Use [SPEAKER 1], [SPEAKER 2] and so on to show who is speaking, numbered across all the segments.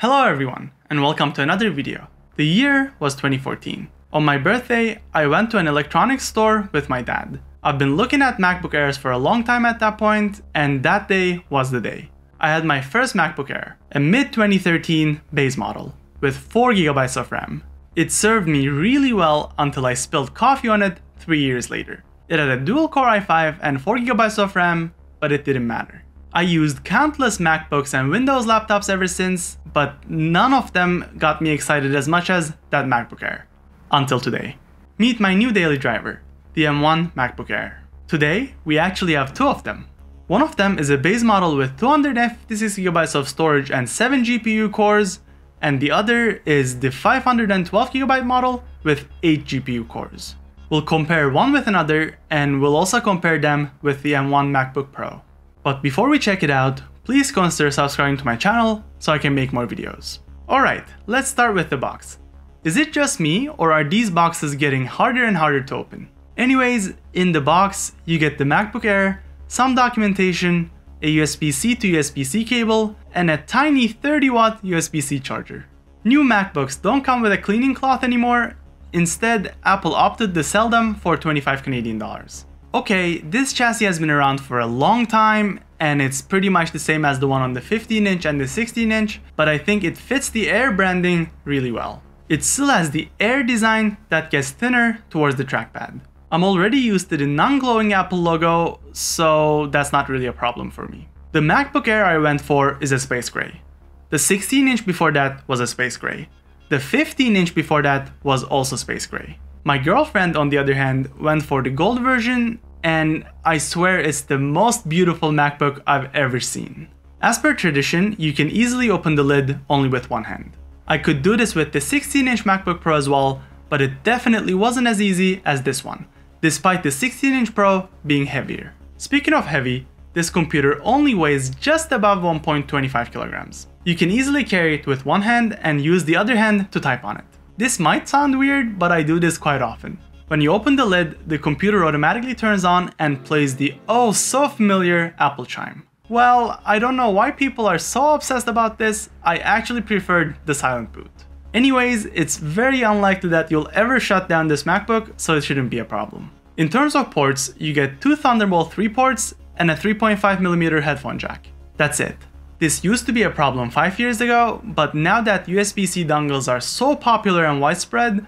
[SPEAKER 1] Hello everyone, and welcome to another video. The year was 2014. On my birthday, I went to an electronics store with my dad. I've been looking at MacBook Airs for a long time at that point, and that day was the day. I had my first MacBook Air, a mid-2013 base model, with 4GB of RAM. It served me really well until I spilled coffee on it 3 years later. It had a dual-core i5 and 4GB of RAM, but it didn't matter. I used countless MacBooks and Windows laptops ever since, but none of them got me excited as much as that MacBook Air. Until today. Meet my new daily driver, the M1 MacBook Air. Today, we actually have two of them. One of them is a base model with 256GB of storage and 7 GPU cores, and the other is the 512GB model with 8 GPU cores. We'll compare one with another, and we'll also compare them with the M1 MacBook Pro. But before we check it out, please consider subscribing to my channel so I can make more videos. Alright, let's start with the box. Is it just me or are these boxes getting harder and harder to open? Anyways, in the box, you get the MacBook Air, some documentation, a USB-C to USB-C cable, and a tiny 30 watt USB-C charger. New MacBooks don't come with a cleaning cloth anymore, instead Apple opted to sell them for 25 Canadian dollars. Okay, this chassis has been around for a long time and it's pretty much the same as the one on the 15 inch and the 16 inch, but I think it fits the Air branding really well. It still has the Air design that gets thinner towards the trackpad. I'm already used to the non-glowing Apple logo, so that's not really a problem for me. The MacBook Air I went for is a space gray. The 16 inch before that was a space gray. The 15 inch before that was also space gray. My girlfriend, on the other hand, went for the gold version, and I swear it's the most beautiful MacBook I've ever seen. As per tradition, you can easily open the lid only with one hand. I could do this with the 16-inch MacBook Pro as well, but it definitely wasn't as easy as this one, despite the 16-inch Pro being heavier. Speaking of heavy, this computer only weighs just above 1.25 kilograms. You can easily carry it with one hand and use the other hand to type on it. This might sound weird, but I do this quite often. When you open the lid, the computer automatically turns on and plays the oh so familiar Apple chime. Well, I don't know why people are so obsessed about this, I actually preferred the silent boot. Anyways, it's very unlikely that you'll ever shut down this MacBook, so it shouldn't be a problem. In terms of ports, you get two Thunderbolt 3 ports and a 3.5mm headphone jack. That's it. This used to be a problem 5 years ago, but now that USB-C dongles are so popular and widespread,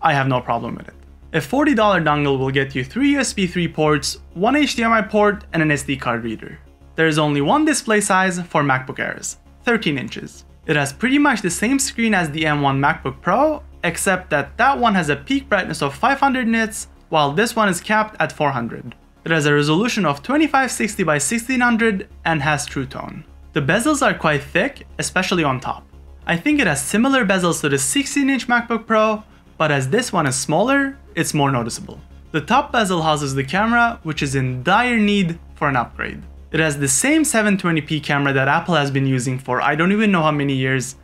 [SPEAKER 1] I have no problem with it. A $40 dongle will get you 3 USB 3 ports, 1 HDMI port, and an SD card reader. There is only one display size for MacBook Airs, 13 inches. It has pretty much the same screen as the M1 MacBook Pro, except that that one has a peak brightness of 500 nits, while this one is capped at 400. It has a resolution of 2560 by 1600 and has True Tone. The bezels are quite thick, especially on top. I think it has similar bezels to the 16-inch MacBook Pro, but as this one is smaller, it's more noticeable. The top bezel houses the camera, which is in dire need for an upgrade. It has the same 720p camera that Apple has been using for I don't even know how many years,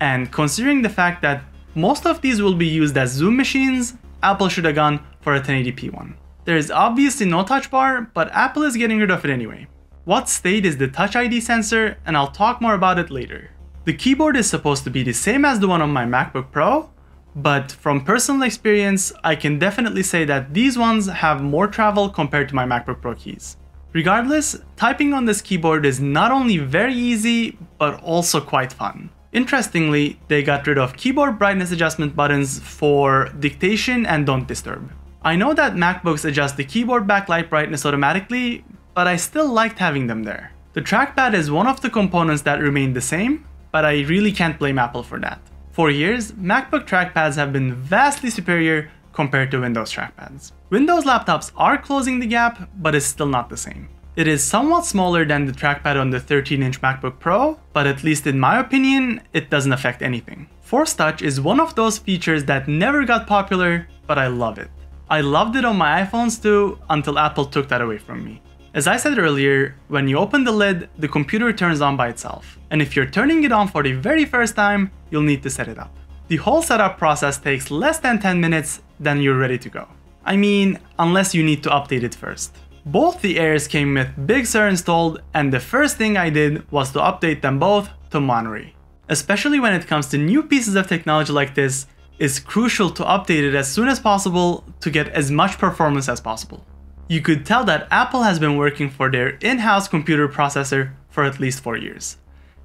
[SPEAKER 1] and considering the fact that most of these will be used as zoom machines, Apple should have gone for a 1080p one. There is obviously no touch bar, but Apple is getting rid of it anyway. What state is the Touch ID sensor, and I'll talk more about it later. The keyboard is supposed to be the same as the one on my MacBook Pro, but from personal experience, I can definitely say that these ones have more travel compared to my MacBook Pro keys. Regardless, typing on this keyboard is not only very easy, but also quite fun. Interestingly, they got rid of keyboard brightness adjustment buttons for dictation and don't disturb. I know that MacBooks adjust the keyboard backlight brightness automatically, but I still liked having them there. The trackpad is one of the components that remain the same, but I really can't blame Apple for that. For years, MacBook trackpads have been vastly superior compared to Windows trackpads. Windows laptops are closing the gap, but it's still not the same. It is somewhat smaller than the trackpad on the 13-inch MacBook Pro, but at least in my opinion, it doesn't affect anything. Force Touch is one of those features that never got popular, but I love it. I loved it on my iPhones too, until Apple took that away from me. As I said earlier, when you open the lid, the computer turns on by itself. And if you're turning it on for the very first time, you'll need to set it up. The whole setup process takes less than 10 minutes, then you're ready to go. I mean, unless you need to update it first. Both the Airs came with Big Sur installed, and the first thing I did was to update them both to Monterey. especially when it comes to new pieces of technology like this, it's crucial to update it as soon as possible to get as much performance as possible. You could tell that Apple has been working for their in-house computer processor for at least 4 years.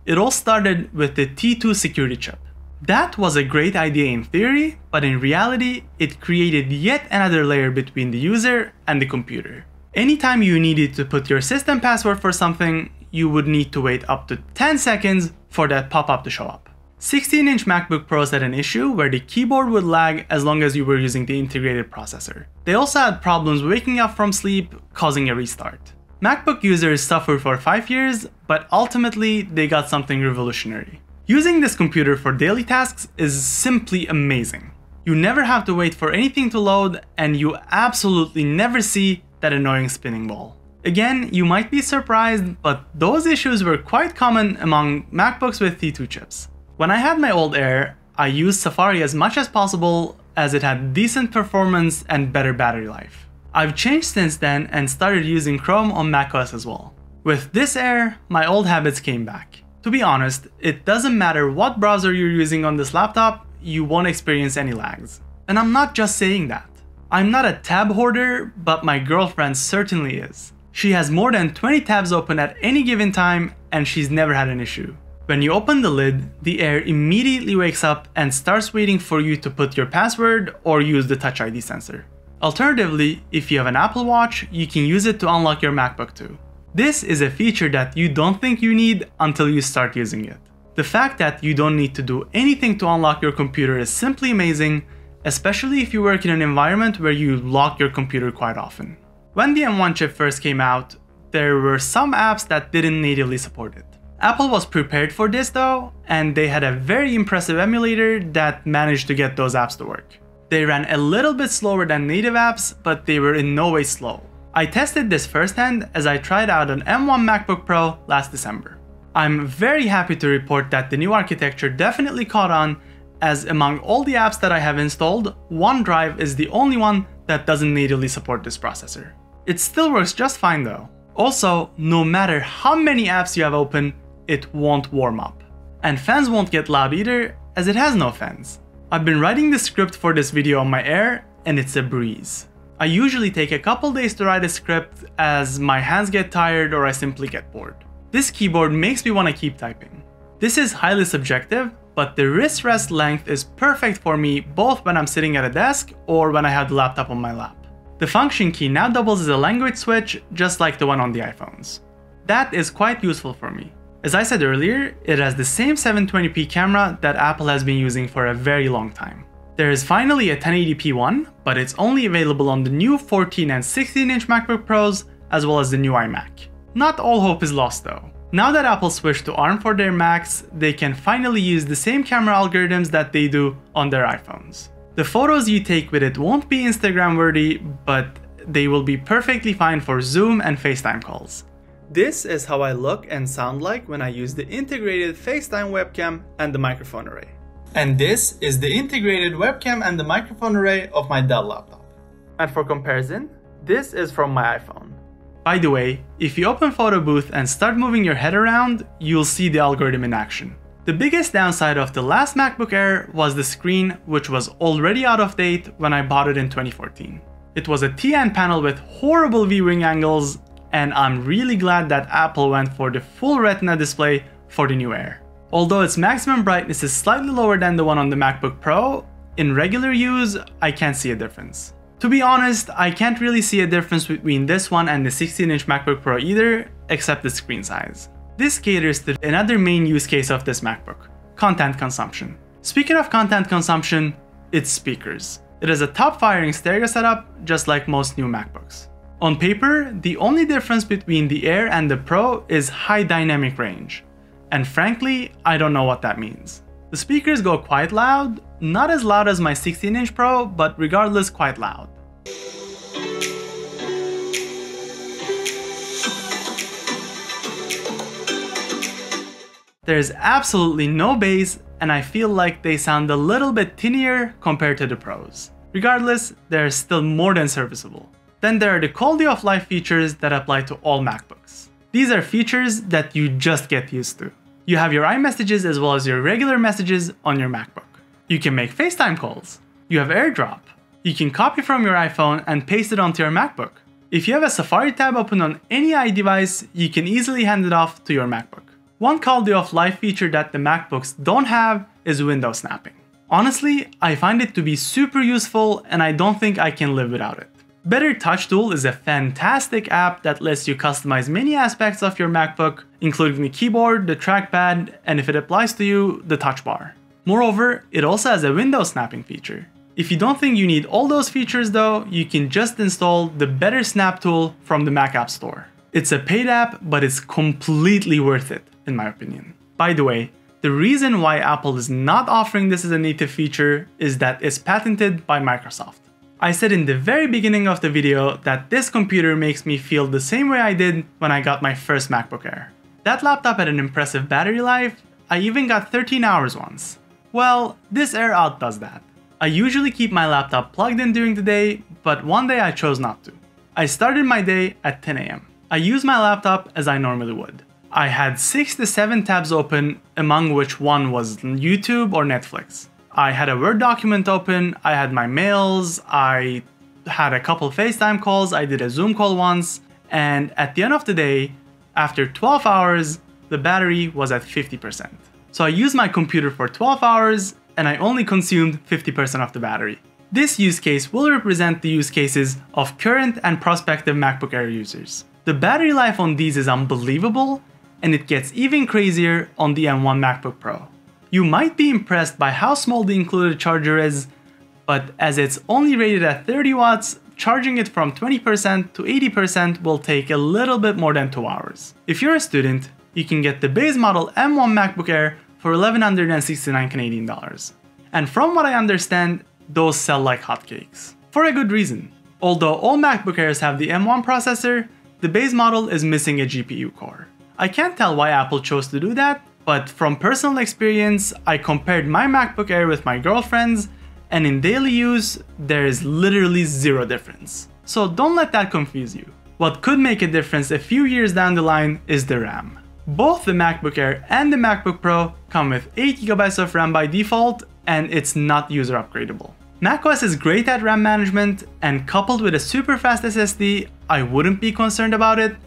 [SPEAKER 1] It all started with the T2 security chip. That was a great idea in theory, but in reality, it created yet another layer between the user and the computer. Anytime you needed to put your system password for something, you would need to wait up to 10 seconds for that pop-up to show up. 16-inch MacBook Pros had an issue where the keyboard would lag as long as you were using the integrated processor. They also had problems waking up from sleep, causing a restart. MacBook users suffered for 5 years, but ultimately they got something revolutionary. Using this computer for daily tasks is simply amazing. You never have to wait for anything to load and you absolutely never see that annoying spinning ball. Again, you might be surprised, but those issues were quite common among MacBooks with T2 chips. When I had my old Air, I used Safari as much as possible as it had decent performance and better battery life. I've changed since then and started using Chrome on macOS as well. With this Air, my old habits came back. To be honest, it doesn't matter what browser you're using on this laptop, you won't experience any lags. And I'm not just saying that. I'm not a tab hoarder, but my girlfriend certainly is. She has more than 20 tabs open at any given time and she's never had an issue. When you open the lid, the air immediately wakes up and starts waiting for you to put your password or use the Touch ID sensor. Alternatively, if you have an Apple Watch, you can use it to unlock your MacBook too. This is a feature that you don't think you need until you start using it. The fact that you don't need to do anything to unlock your computer is simply amazing, especially if you work in an environment where you lock your computer quite often. When the M1 chip first came out, there were some apps that didn't natively support it. Apple was prepared for this though, and they had a very impressive emulator that managed to get those apps to work. They ran a little bit slower than native apps, but they were in no way slow. I tested this firsthand as I tried out an M1 MacBook Pro last December. I'm very happy to report that the new architecture definitely caught on as among all the apps that I have installed, OneDrive is the only one that doesn't natively support this processor. It still works just fine though. Also, no matter how many apps you have open, it won't warm up. And fans won't get loud either, as it has no fans. I've been writing the script for this video on my Air, and it's a breeze. I usually take a couple days to write a script as my hands get tired or I simply get bored. This keyboard makes me want to keep typing. This is highly subjective, but the wrist rest length is perfect for me both when I'm sitting at a desk or when I have the laptop on my lap. The function key now doubles as a language switch, just like the one on the iPhones. That is quite useful for me. As I said earlier, it has the same 720p camera that Apple has been using for a very long time. There is finally a 1080p one, but it's only available on the new 14 and 16 inch MacBook Pros, as well as the new iMac. Not all hope is lost though. Now that Apple switched to ARM for their Macs, they can finally use the same camera algorithms that they do on their iPhones. The photos you take with it won't be Instagram worthy, but they will be perfectly fine for Zoom and FaceTime calls. This is how I look and sound like when I use the integrated FaceTime webcam and the microphone array. And this is the integrated webcam and the microphone array of my Dell laptop. And for comparison, this is from my iPhone. By the way, if you open Photo Booth and start moving your head around, you'll see the algorithm in action. The biggest downside of the last MacBook Air was the screen, which was already out of date when I bought it in 2014. It was a TN panel with horrible viewing angles, and I'm really glad that Apple went for the full Retina display for the new Air. Although its maximum brightness is slightly lower than the one on the MacBook Pro, in regular use, I can't see a difference. To be honest, I can't really see a difference between this one and the 16-inch MacBook Pro either, except the screen size. This caters to another main use case of this MacBook, content consumption. Speaking of content consumption, it's speakers. It is a top-firing stereo setup, just like most new MacBooks. On paper, the only difference between the Air and the Pro is high dynamic range. And frankly, I don't know what that means. The speakers go quite loud, not as loud as my 16-inch Pro, but regardless quite loud. There's absolutely no bass, and I feel like they sound a little bit tinier compared to the Pros. Regardless, they're still more than serviceable. Then there are the quality of life features that apply to all MacBooks. These are features that you just get used to. You have your iMessages as well as your regular messages on your MacBook. You can make FaceTime calls. You have AirDrop. You can copy from your iPhone and paste it onto your MacBook. If you have a Safari tab open on any iDevice, you can easily hand it off to your MacBook. One quality of life feature that the MacBooks don't have is window snapping. Honestly, I find it to be super useful and I don't think I can live without it. Better Touch Tool is a fantastic app that lets you customize many aspects of your MacBook, including the keyboard, the trackpad, and if it applies to you, the touch bar. Moreover, it also has a window snapping feature. If you don't think you need all those features though, you can just install the Better Snap tool from the Mac App Store. It's a paid app, but it's completely worth it, in my opinion. By the way, the reason why Apple is not offering this as a native feature is that it's patented by Microsoft. I said in the very beginning of the video that this computer makes me feel the same way I did when I got my first MacBook Air. That laptop had an impressive battery life, I even got 13 hours once. Well, this Air outdoes that. I usually keep my laptop plugged in during the day, but one day I chose not to. I started my day at 10 am. I used my laptop as I normally would. I had 6 to 7 tabs open, among which one was YouTube or Netflix. I had a Word document open, I had my mails, I had a couple FaceTime calls, I did a Zoom call once, and at the end of the day, after 12 hours, the battery was at 50%. So I used my computer for 12 hours and I only consumed 50% of the battery. This use case will represent the use cases of current and prospective MacBook Air users. The battery life on these is unbelievable, and it gets even crazier on the M1 MacBook Pro. You might be impressed by how small the included charger is, but as it's only rated at 30 watts, charging it from 20% to 80% will take a little bit more than 2 hours. If you're a student, you can get the base model M1 MacBook Air for 1169 Canadian dollars. And from what I understand, those sell like hotcakes. For a good reason. Although all MacBook Airs have the M1 processor, the base model is missing a GPU core. I can't tell why Apple chose to do that, but from personal experience, I compared my MacBook Air with my girlfriend's, and in daily use, there is literally zero difference. So don't let that confuse you. What could make a difference a few years down the line is the RAM. Both the MacBook Air and the MacBook Pro come with 8GB of RAM by default, and it's not user upgradable. macOS is great at RAM management, and coupled with a super fast SSD, I wouldn't be concerned about it,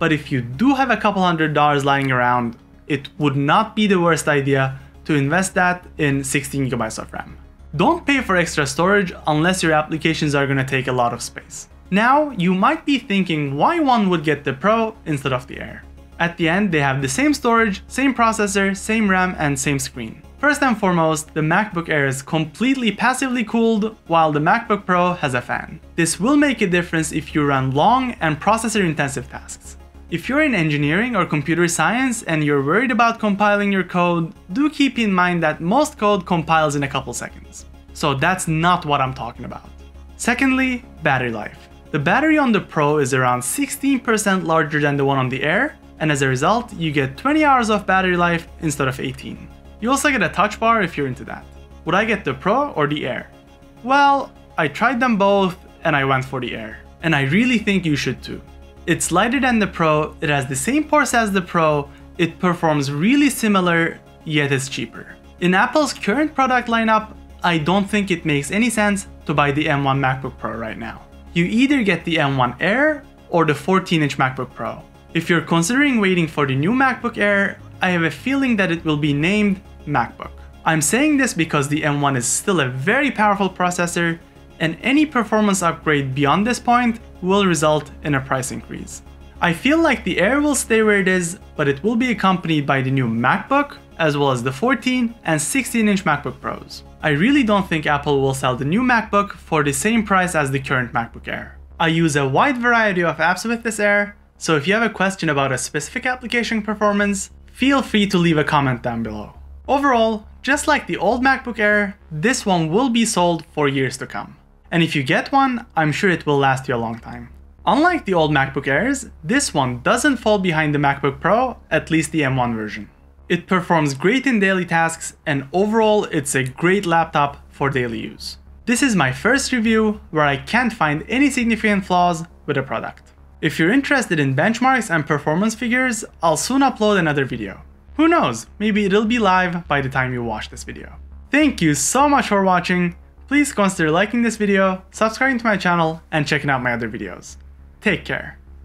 [SPEAKER 1] but if you do have a couple hundred dollars lying around, it would not be the worst idea to invest that in 16GB of RAM. Don't pay for extra storage unless your applications are gonna take a lot of space. Now, you might be thinking why one would get the Pro instead of the Air. At the end, they have the same storage, same processor, same RAM, and same screen. First and foremost, the MacBook Air is completely passively cooled, while the MacBook Pro has a fan. This will make a difference if you run long and processor intensive tasks. If you're in engineering or computer science and you're worried about compiling your code, do keep in mind that most code compiles in a couple seconds. So that's not what I'm talking about. Secondly, battery life. The battery on the Pro is around 16% larger than the one on the Air, and as a result, you get 20 hours of battery life instead of 18. You also get a touch bar if you're into that. Would I get the Pro or the Air? Well, I tried them both and I went for the Air. And I really think you should too. It's lighter than the Pro, it has the same ports as the Pro, it performs really similar, yet it's cheaper. In Apple's current product lineup, I don't think it makes any sense to buy the M1 MacBook Pro right now. You either get the M1 Air or the 14-inch MacBook Pro. If you're considering waiting for the new MacBook Air, I have a feeling that it will be named MacBook. I'm saying this because the M1 is still a very powerful processor and any performance upgrade beyond this point will result in a price increase. I feel like the Air will stay where it is, but it will be accompanied by the new MacBook, as well as the 14 and 16 inch MacBook Pros. I really don't think Apple will sell the new MacBook for the same price as the current MacBook Air. I use a wide variety of apps with this Air, so if you have a question about a specific application performance, feel free to leave a comment down below. Overall, just like the old MacBook Air, this one will be sold for years to come. And if you get one, I'm sure it will last you a long time. Unlike the old MacBook Airs, this one doesn't fall behind the MacBook Pro, at least the M1 version. It performs great in daily tasks, and overall it's a great laptop for daily use. This is my first review where I can't find any significant flaws with the product. If you're interested in benchmarks and performance figures, I'll soon upload another video. Who knows, maybe it'll be live by the time you watch this video. Thank you so much for watching. Please consider liking this video, subscribing to my channel, and checking out my other videos. Take care.